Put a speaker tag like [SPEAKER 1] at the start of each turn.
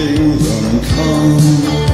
[SPEAKER 1] things come.